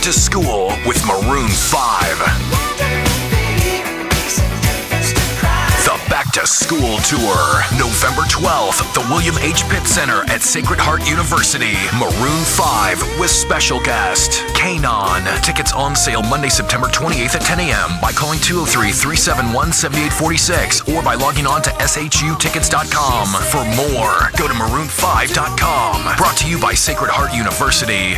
To School with Maroon 5. The Back to School Tour, November 12th, the William H. Pitt Center at Sacred Heart University. Maroon 5 with special guest K'Naan. Tickets on sale Monday, September 28th at 10 a.m. by calling 203 371 7846 or by logging on to shutickets.com. For more, go to maroon5.com. Brought to you by Sacred Heart University.